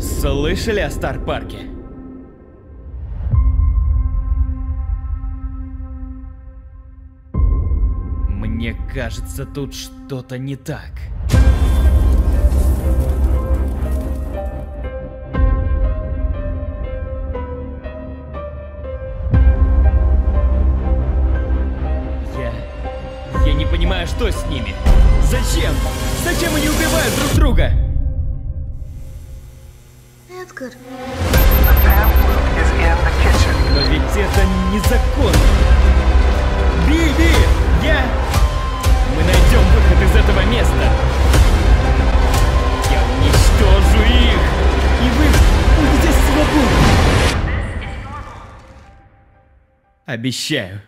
Слышали о Стар-парке? Мне кажется, тут что-то не так. Я... Я не понимаю, что с ними. Зачем? Зачем они убивают друг друга? Эдгар. Но ведь это незаконно. Биби! Я... Мы найдем выход из этого места. Я уничтожу их. И вы будете свободны. Обещаю.